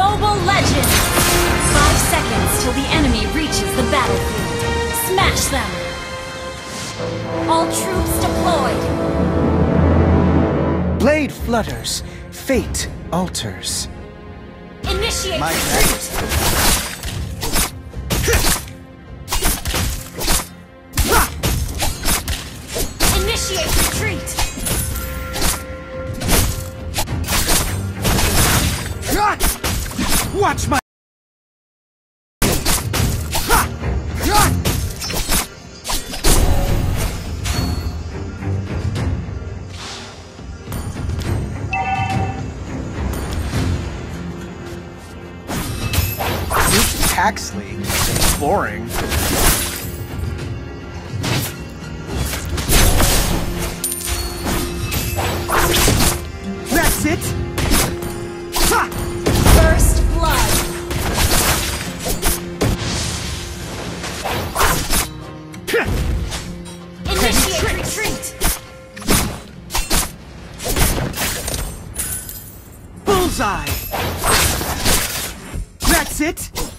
Mobile Legends! Five seconds till the enemy reaches the battlefield. Smash them! All troops deployed! Blade flutters, fate alters. Initiate My retreat! Initiate retreat! Watch my Tax League. Boring. That's it! Bullseye! That's it!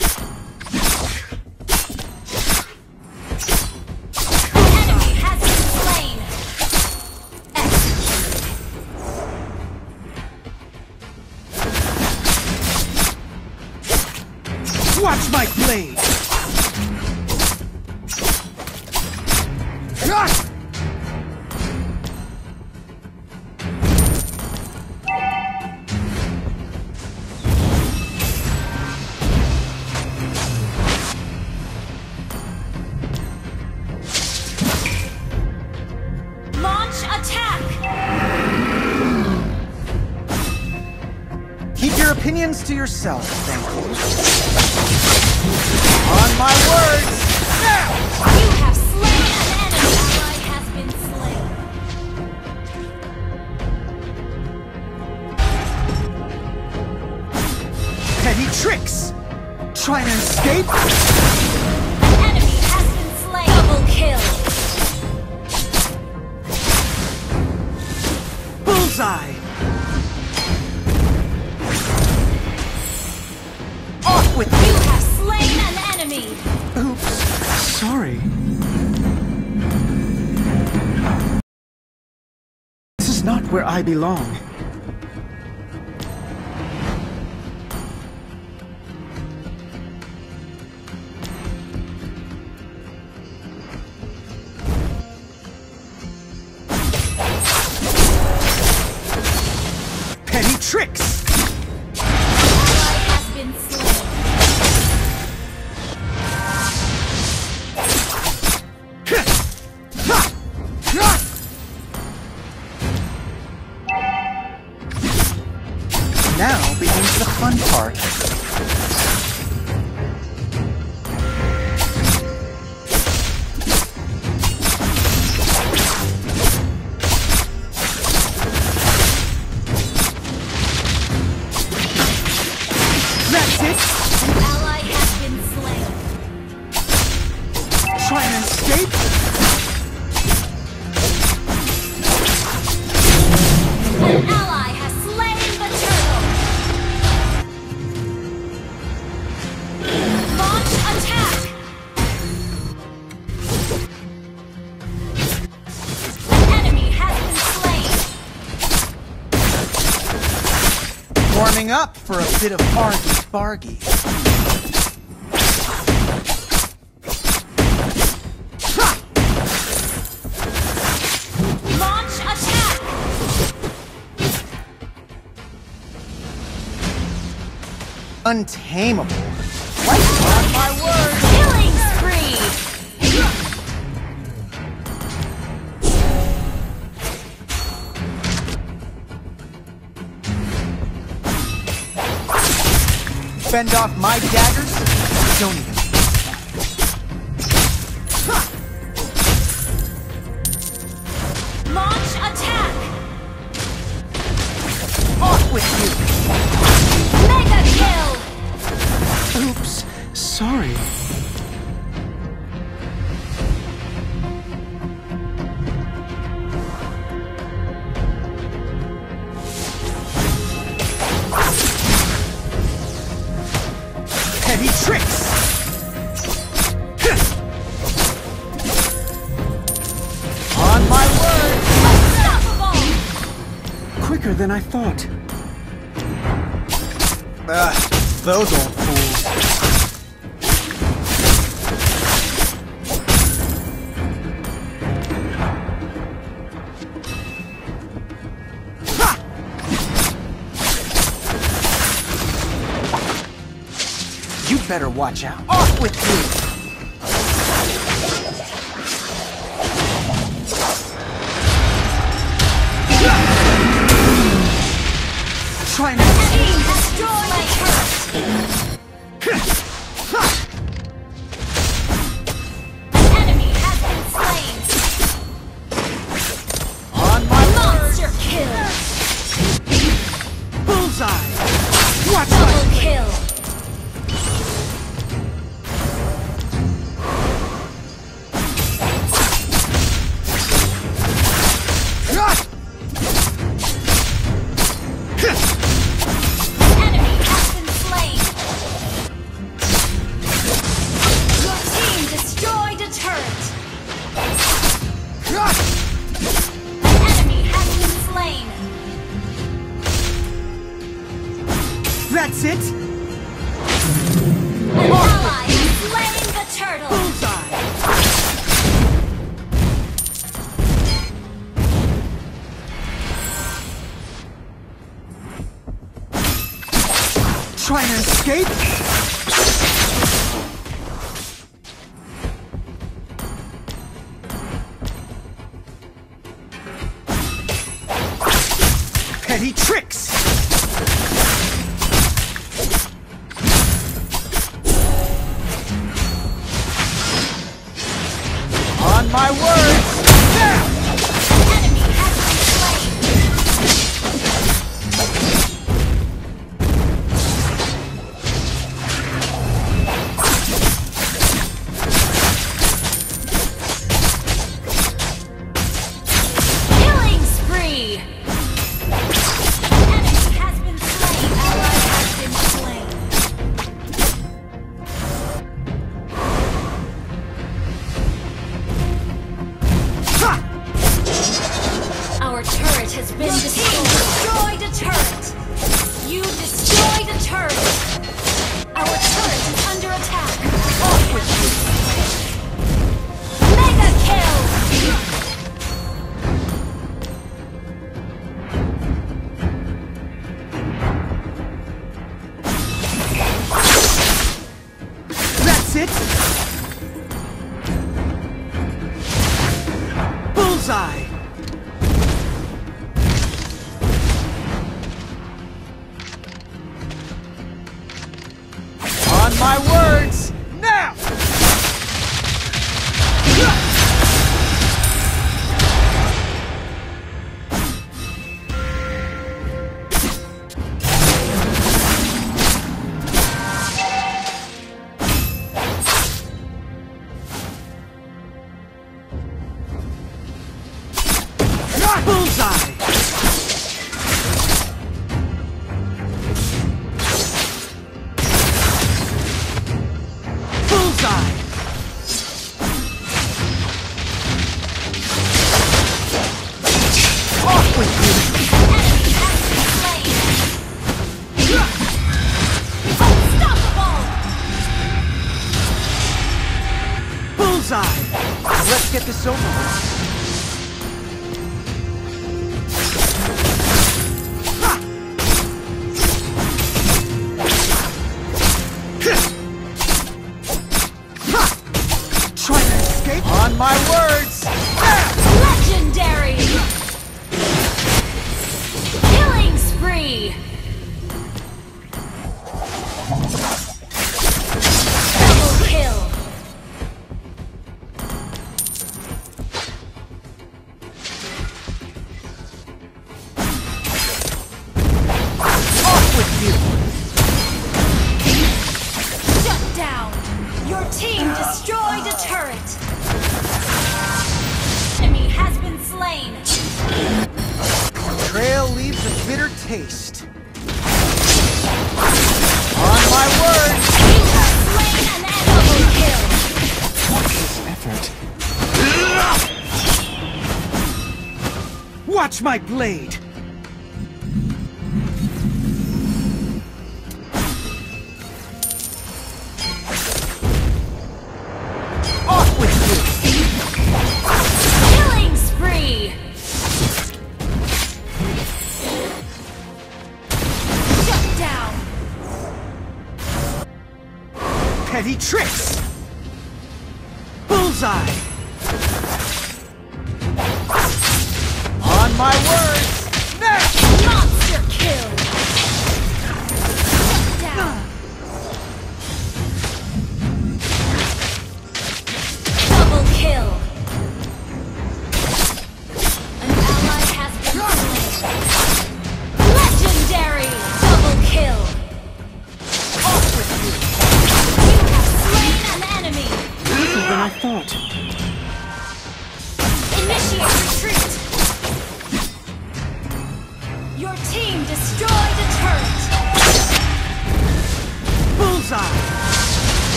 Opinions to yourself, thank you. On my words! Now! You have slain an enemy! Ally has been slain. Petty tricks! Trying to escape? Where I belong. The fun part. That's it! An Ally has been slain. Trying to escape? Up for a bit of bargy bargy. Launch attack! Untamable. Fend off my daggers? Don't even. Launch attack! Off with Mega than I thought. Ah, those old fools. You better watch out. Off with you! Try now. Destroy trying to escape? Petty tricks! On my word. on my words! taste. On my word! You have slain an! Kill! This effort. Watch my blade! petty tricks! Bullseye! On my word!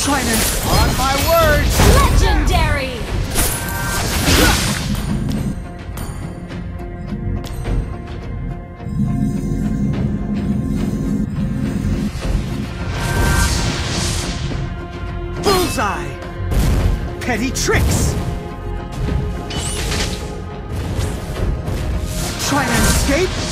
Shriners! On my word! Legendary! Bullseye! Petty tricks! Try and escape?